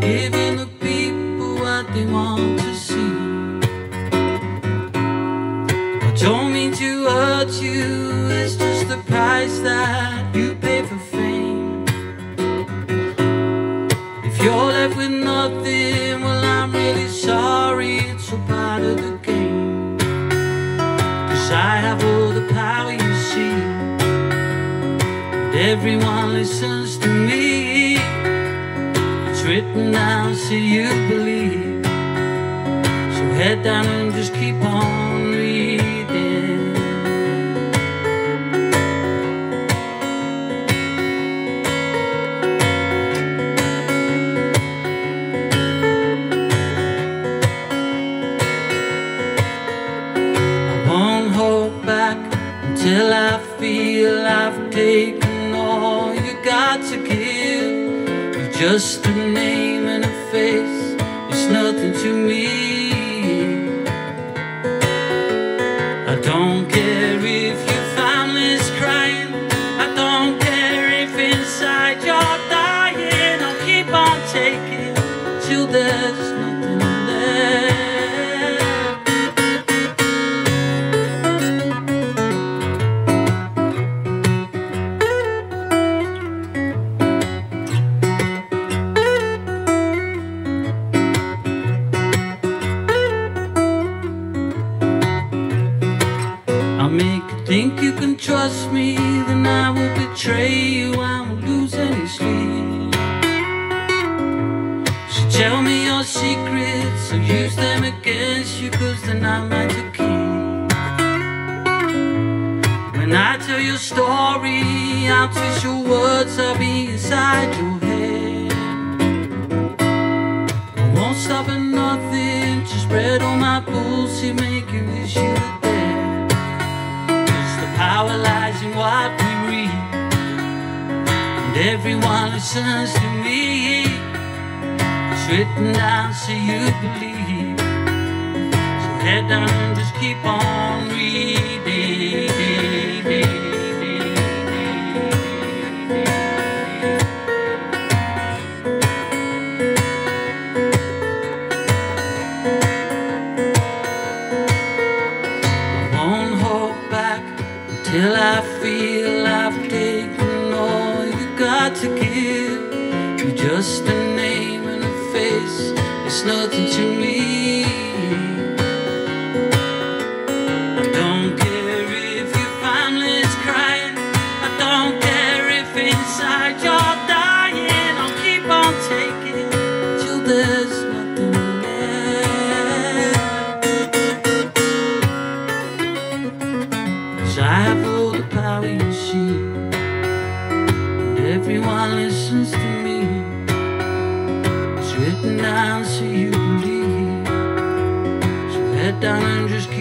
giving the people what they want to see. I don't mean to hurt you, it's just the price that you pay for fame. If you're left with nothing, well, I'm really sorry, it's a part of the game. Cause I have all the power you see, and everyone listens to me. Written down so you believe. So head down and just keep on reading. I won't hold back until I feel I've taken just a name make you think you can trust me, then I will betray you. I won't lose any sleep. So tell me your secrets, I'll use them against you, cause they're not mine to keep. When I tell your story, I'll twist your words, I'll be inside your head. I won't stop at nothing to spread all my bullshit, you wish you power lies in what we read, and everyone listens to me. It's written down so you believe. So head down and just keep on reading. You got to give. You're just a name and a face, it's nothing to me. I don't care if your family's crying, I don't care if inside you're dying. I'll keep on taking till there's nothing left. I have all the power you see everyone listens to me. It's written down so you believe So head down and just keep